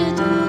to do.